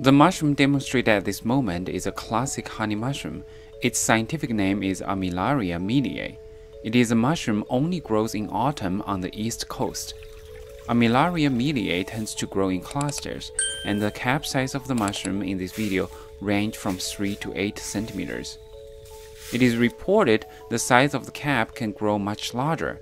The mushroom demonstrated at this moment is a classic honey mushroom. Its scientific name is Armillaria mellea. It is a mushroom only grows in autumn on the east coast. Armillaria mellea tends to grow in clusters, and the cap size of the mushroom in this video range from 3 to 8 centimeters. It is reported the size of the cap can grow much larger.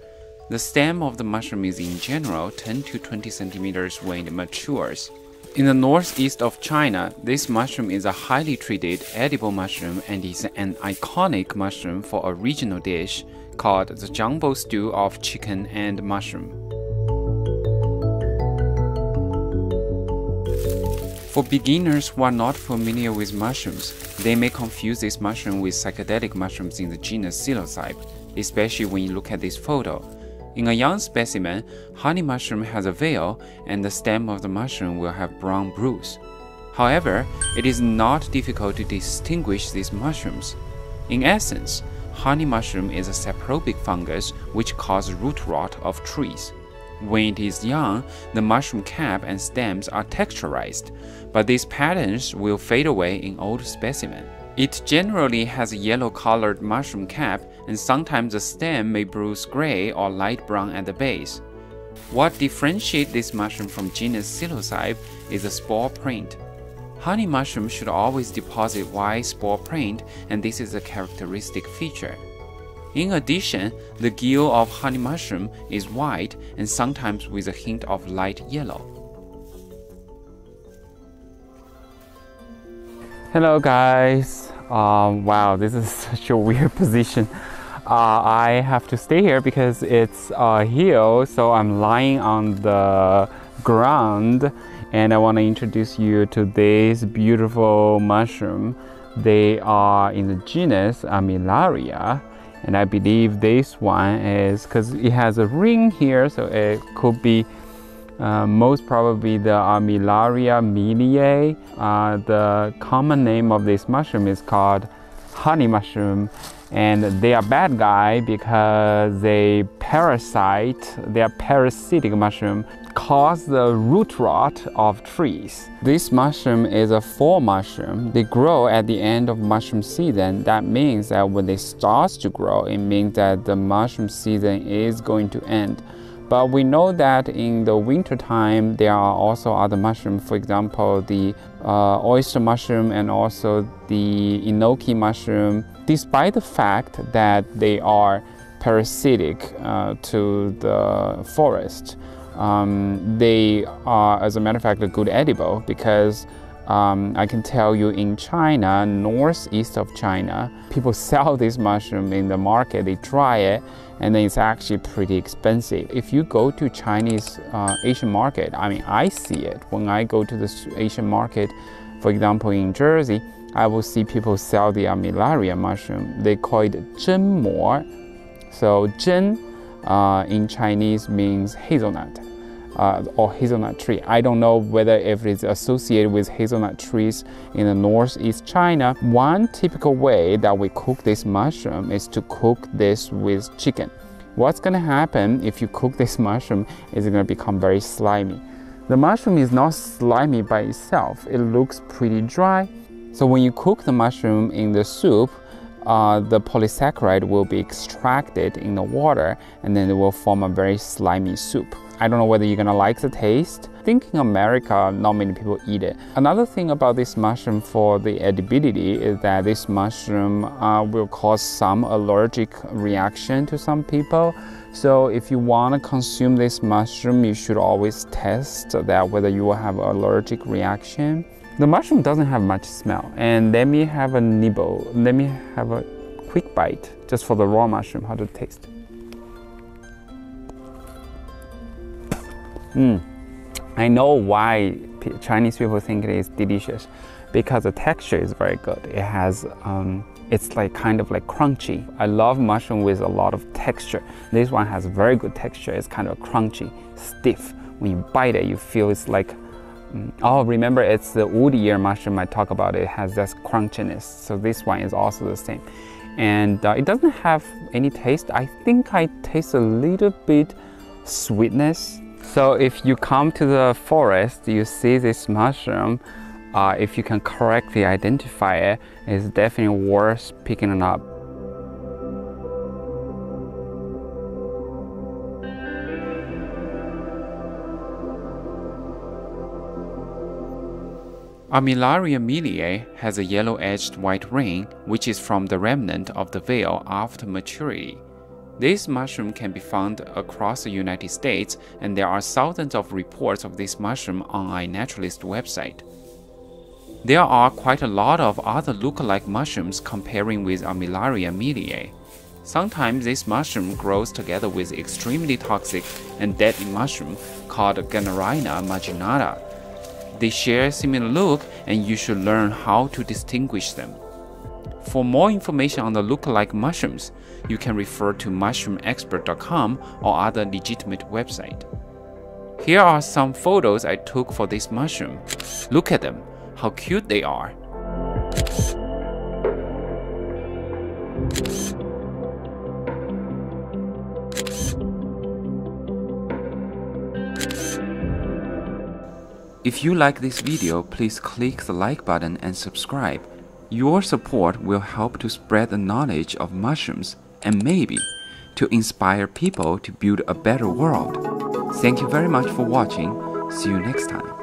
The stem of the mushroom is in general 10 to 20 centimeters when it matures. In the northeast of China, this mushroom is a highly treated edible mushroom and is an iconic mushroom for a regional dish called the jumbo stew of chicken and mushroom. For beginners who are not familiar with mushrooms, they may confuse this mushroom with psychedelic mushrooms in the genus Psilocybe, especially when you look at this photo. In a young specimen, honey mushroom has a veil and the stem of the mushroom will have brown bruise. However, it is not difficult to distinguish these mushrooms. In essence, honey mushroom is a saprobic fungus which causes root rot of trees. When it is young, the mushroom cap and stems are texturized, but these patterns will fade away in old specimen. It generally has a yellow-colored mushroom cap, and sometimes the stem may bruise gray or light brown at the base. What differentiates this mushroom from genus Psilocybe is the spore print. Honey mushroom should always deposit white spore print, and this is a characteristic feature. In addition, the gill of honey mushroom is white and sometimes with a hint of light yellow. Hello guys. Um, wow, this is such a weird position. Uh, I have to stay here because it's a hill, so I'm lying on the ground and I want to introduce you to this beautiful mushroom. They are in the genus Armillaria and I believe this one is because it has a ring here so it could be uh, most probably the Armillaria mellea. Uh, the common name of this mushroom is called honey mushroom and they are bad guy because they parasite, they are parasitic mushroom cause the root rot of trees. This mushroom is a fall mushroom. They grow at the end of mushroom season. That means that when they start to grow, it means that the mushroom season is going to end. But we know that in the winter time, there are also other mushrooms. For example, the uh, oyster mushroom and also the enoki mushroom. Despite the fact that they are parasitic uh, to the forest, um, they are, as a matter of fact, a good edible because um, I can tell you in China, northeast of China, people sell this mushroom in the market. They try it, and then it's actually pretty expensive. If you go to Chinese uh, Asian market, I mean, I see it when I go to the Asian market. For example, in Jersey, I will see people sell the armillaria mushroom. They call it zhenmo. So zhen uh, in Chinese means hazelnut uh, or hazelnut tree. I don't know whether if it's associated with hazelnut trees in the northeast China. One typical way that we cook this mushroom is to cook this with chicken. What's going to happen if you cook this mushroom is going to become very slimy. The mushroom is not slimy by itself. It looks pretty dry. So when you cook the mushroom in the soup, uh, the polysaccharide will be extracted in the water and then it will form a very slimy soup. I don't know whether you're gonna like the taste. I think in America, not many people eat it. Another thing about this mushroom for the edibility is that this mushroom uh, will cause some allergic reaction to some people. So if you want to consume this mushroom, you should always test that whether you will have allergic reaction. The mushroom doesn't have much smell. And let me have a nibble. Let me have a quick bite just for the raw mushroom. How it taste? Mm. I know why Chinese people think it is delicious because the texture is very good. It has, um, it's like kind of like crunchy. I love mushroom with a lot of texture. This one has very good texture. It's kind of crunchy, stiff. When you bite it, you feel it's like, mm, oh, remember it's the wood ear mushroom I talk about. It has this crunchiness. So this one is also the same. And uh, it doesn't have any taste. I think I taste a little bit sweetness so if you come to the forest, you see this mushroom, uh, if you can correctly identify it, it's definitely worth picking it up. Armillaria mellea has a yellow-edged white ring, which is from the remnant of the veil after maturity. This mushroom can be found across the United States, and there are thousands of reports of this mushroom on iNaturalist website. There are quite a lot of other look-alike mushrooms comparing with Armillaria mellea. Sometimes this mushroom grows together with extremely toxic and deadly mushroom called Galerina marginata, they share a similar look and you should learn how to distinguish them. For more information on the look-alike mushrooms, you can refer to mushroomexpert.com or other legitimate website. Here are some photos I took for this mushroom. Look at them, how cute they are. If you like this video, please click the like button and subscribe. Your support will help to spread the knowledge of mushrooms and maybe to inspire people to build a better world. Thank you very much for watching. See you next time.